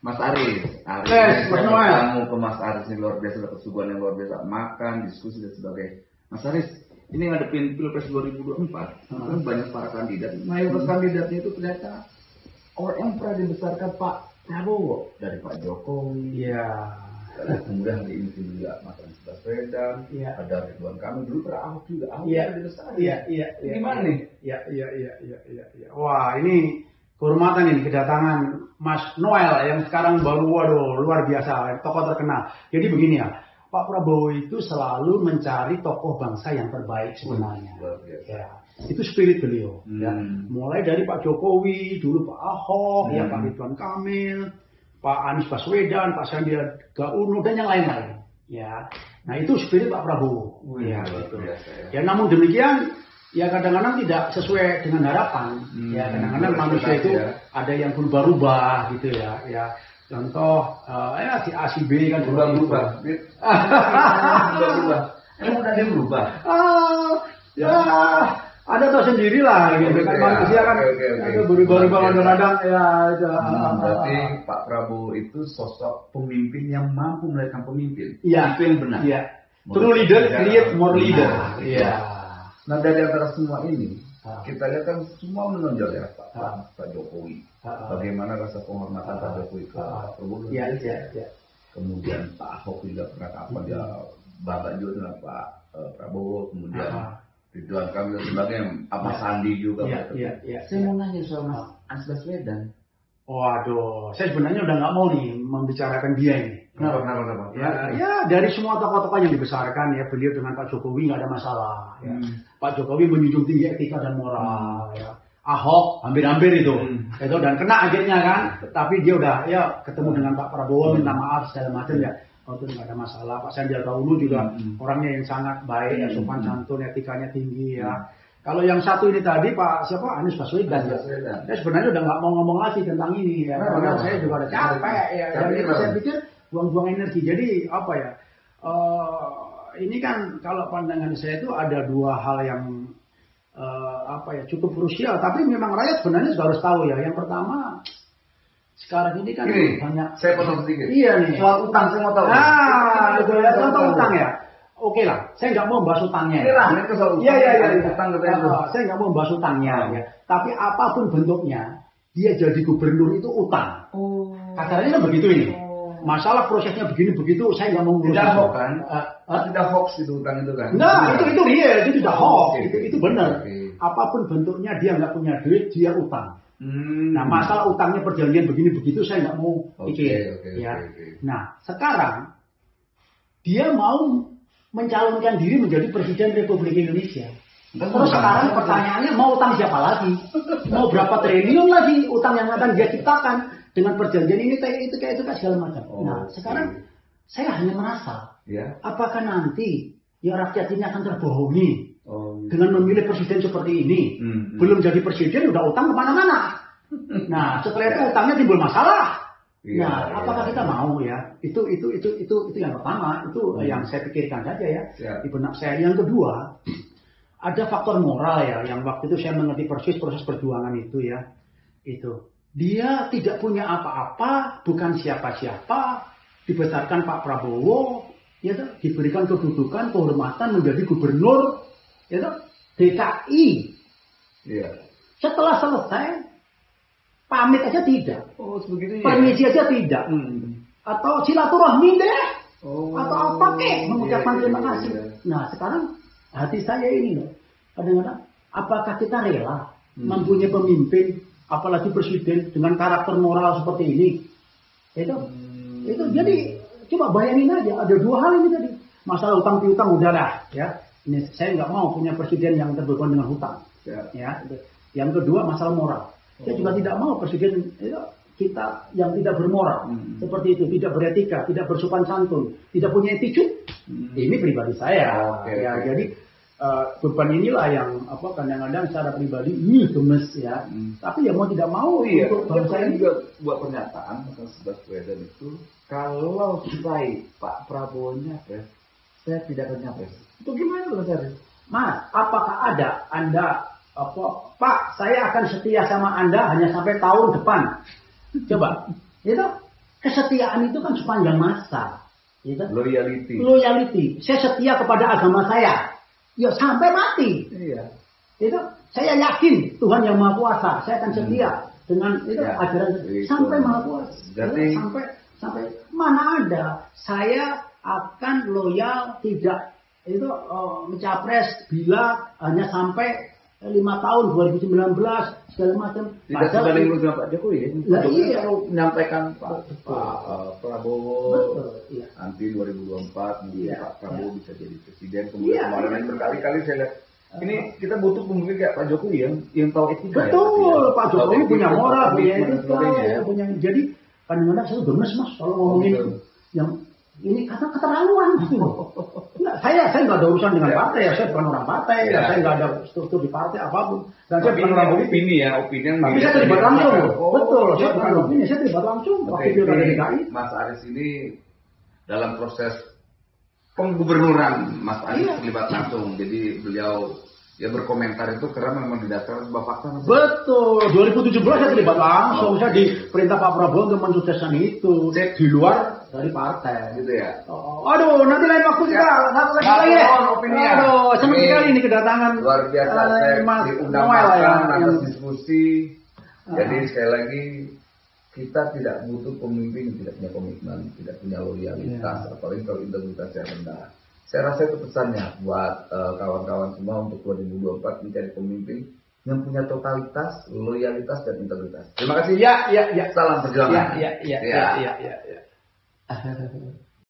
Mas Aris, Aris, Yes, kamu ke Mas Aris ini luar biasa, dapat suguhan yang luar biasa, makan, diskusi dan sebagainya. Mas Aris, ini ngadepin Pilpres 2024, Hmm. kan banyak para kandidat, mayoritas kandidatnya itu ternyata orang yang pernah dibesarkan Pak Prabowo dari Pak Jokowi, Iya. kemudian di ini juga Mas Anies Baswedan, Iya. ada Ridwan Kamil dulu pernah Ahok juga, Ahok Iya. juga dibesarkan. Iya, iya, iya. Gimana nih? Iya, iya, iya, iya, iya, iya. Wah, ini kehormatan ini kedatangan Mas Noel yang sekarang baru waduh luar biasa, tokoh terkenal. Jadi begini ya, Pak Prabowo itu selalu mencari tokoh bangsa yang terbaik sebenarnya. Ya, itu spirit beliau. Hmm. Ya. Mulai dari Pak Jokowi, dulu Pak Ahok, ya Hmm. Pak Ridwan Kamil, Pak Anies Baswedan, Pak Sandiaga Uno dan yang lain-lain. Ya, nah itu spirit Pak Prabowo. Wih, ya, gitu. biasa ya. Ya namun demikian ya kadang-kadang tidak sesuai dengan harapan. Hmm, ya kadang-kadang manusia itu ya. ada yang berubah-ubah gitu ya. Ya contoh eh, ya si A si B kan berubah seperti itu. berubah berubah berubah emang udah ada yang berubah Ah, ya ada tahu sendiri lah gitu kan Oke, manusia kan oke, oke. ada berubah-ubah kadang-kadang ya itu, ah, Hmm, ah, berarti ah, ah. Pak Prabowo itu sosok pemimpin yang mampu melahirkan pemimpin Iya. itu yang benar Iya. True leader create more leader. Nah, Iya. Nah dari antara semua ini Ah. kita lihat kan semua menonjol ya Pak Pak, Ah. Pak Jokowi Ah, bagaimana rasa penghormatan Pak. Jokowi ke. Pak Prabowo Iya, iya, iya. kemudian Pak Ahok juga pernah apa Hmm. dia bangga juga dengan Pak eh, Prabowo kemudian. Ridwan Kamil dan sebagainya apa Iya. Sandi juga Iya, Pak. iya, iya. saya mau nanya soal Mas Anies Baswedan Waduh, saya sebenarnya udah nggak mau nih membicarakan dia ini. Kenapa kenapa kenapa Ya, ya dari semua tokoh-tokoh yang dibesarkan ya beliau dengan Pak Jokowi nggak ada masalah. Ya. Hmm. Pak Jokowi menjunjung tinggi etika dan moral. Ya. Ahok hampir-hampir itu, Hmm. itu dan kena akhirnya kan. Tapi dia udah ya ketemu dengan Pak Prabowo minta maaf segala macam ya. Oh, itu nggak ada masalah. Pak Sandiaga Uno juga Hmm. orangnya yang sangat baik, ya, sopan Hmm. santun, etikanya tinggi ya. Kalau yang satu ini tadi Pak siapa Anies Baswedan ya. Saya sebenarnya udah nggak mau ngomong lagi tentang ini ya. Kenapa, Karena saya juga udah capek ya. Dan Capek itu kenapa? saya pikir buang-buang energi. Jadi apa ya? eh, ini kan kalau pandangan saya itu ada dua hal yang eh, apa ya cukup krusial. Tapi memang rakyat sebenarnya juga harus tahu ya. Yang pertama sekarang ini kan Gini, banyak. saya potong sedikit. Iya nih. Soal utang saya mau tahu. Ah, itu ya. Contoh tahu. utang ya. Oke lah, saya nggak mau bahas utangnya. Ini lah, ini soal utang. Iya iya iya. Iya. utang tuh. saya nggak mau bahas utangnya. Oh. ya. Tapi apa pun bentuknya, dia jadi gubernur itu utang. Oh. Kasarnya kan begitu ini. Masalah prosesnya begini begitu, saya nggak mau ngurus. Tidak hoax kan? Ah, ah. Tidak hoax itu utang itu kan? Nah, itu itu real, itu tidak hoax, Oke. itu itu benar. Oke. Apa pun bentuknya dia nggak punya duit, dia utang. Hmm. Nah, masalah utangnya perjanjian begini begitu saya nggak mau Oke, pikir. oke, ya. oke, oke. Nah, sekarang dia mau mencalonkan diri menjadi presiden Republik Indonesia. Terus sekarang pertanyaannya mau utang siapa lagi? Mau berapa triliun lagi utang yang akan dia ciptakan dengan perjanjian ini kayak itu kayak itu kayak segala macam. Oh, nah, sekarang saya hanya merasa Ya. apakah nanti ya rakyat ini akan terbohongi Oh. dengan memilih presiden seperti ini? Hmm, hmm. Belum jadi presiden udah utang ke mana-mana. Nah, setelah itu utangnya timbul masalah. Iya, nah, iya, apakah kita iya. mau ya? Itu itu itu itu itu yang pertama, itu Hmm. yang saya pikirkan saja ya Siap. di benak saya. Yang kedua, ada faktor moral ya, yang waktu itu saya mengerti persis proses perjuangan itu ya. Itu dia tidak punya apa-apa, bukan siapa-siapa, dibesarkan Pak Prabowo, ya toh, diberikan kedudukan, kehormatan menjadi gubernur, ya toh, DKI. Iya. Setelah selesai, pamit aja tidak, Oh, sebegitunya. permisi aja tidak, Hmm. atau silaturahmi deh, Oh. atau apa kek mengucapkan Iya, terima iya, kasih. iya. Nah sekarang hati saya ini loh, kadang-kadang apakah kita rela Hmm. mempunyai pemimpin, apalagi presiden dengan karakter moral seperti ini? Itu, Hmm. itu jadi coba bayangin aja ada dua hal ini tadi masalah utang piutang udah lah ya. Ini saya nggak mau punya presiden yang terbeban dengan hutang Siap. ya. Yang kedua masalah moral. Saya juga Oh. tidak mau presiden itu kita yang tidak bermoral Hmm. seperti itu, tidak beretika, tidak bersopan santun, tidak punya attitude. Hmm. Ini pribadi saya. Oke, ya, jadi eh, beban inilah yang apa kadang-kadang secara pribadi ih gemes ya. Hmm. Tapi ya mau tidak mau iya, untuk bangsa ini. juga buat pernyataan Mas Baswedan itu kalau saya Pak Prabowo nyapres, saya tidak akan nyapres. Itu gimana tuh Mas Aris? Mas, apakah ada Anda apa Pak, saya akan setia sama Anda hanya sampai tahun depan. Coba. Itu Kesetiaan itu kan sepanjang masa. Kan? Loyalty. Loyalty. Saya setia kepada agama saya. Ya sampai mati. Iya. Itu saya yakin Tuhan yang Maha Kuasa. Saya akan setia dengan itu Ya, ajaran itu. sampai Maha Kuasa. Jadi- Ya, sampai sampai mana ada saya akan loyal tidak itu eh, mencapres bila hanya sampai lima tahun 2019 segala macam. Tidak sebanding lurus dengan Pak Jokowi ya. Lah, iya. kalau menyampaikan Pak. Pak eh, Prabowo Betul, iya. nanti 2024 mungkin Iya, Pak Prabowo bisa jadi presiden. Kemudian Iya, kemarin iya. berkali-kali saya lihat ini kita butuh pemimpin kayak Pak Jokowi yang yang tahu etika. ya, Betul, Pak, Pak ya. Jokowi punya moral, punya etika, ya. punya jadi kadang-kadang saya gemes mas kalau ngomongin yang ini kata keterlaluan. Nggak, saya saya nggak ada urusan dengan partai ya, saya bukan orang partai, Ya. ya. saya nggak ada struktur di partai apa pun, dan saya bukan orang politik. opini ya, opini yang Tapi saya terlibat dari langsung. Oh, betul. Saya bukan opini, saya terlibat langsung waktu pilkada ini DKI. Mas Aris ini dalam proses penggubernuran Mas Aris Iya. terlibat langsung. Jadi beliau ya berkomentar itu karena memang didasarkan sebuah fakta. Betul, 2017 saya terlibat langsung, saya diperintah Pak Prabowo untuk mensukseskan itu Cek. di luar dari partai. Gitu ya. Oh, aduh, nanti lain waktu kita Ya. satu lagi lagi ya. Aduh, senang Ini sekali ini kedatangan. Luar biasa eh, saya diundang Noel makan ya, atas yang- diskusi. Jadi Ah. sekali lagi kita tidak butuh pemimpin yang tidak punya komitmen, tidak punya loyalitas, Iya. apalagi kalau integritasnya rendah. Saya rasa itu pesannya buat eh, kawan-kawan semua untuk 2024 mencari pemimpin yang punya totalitas, loyalitas dan integritas. Terima kasih. Ya, ya, ya. Salam perjuangan. Ya, ya, ya, Ya. ya, ya, ya, ya. 啊对对对。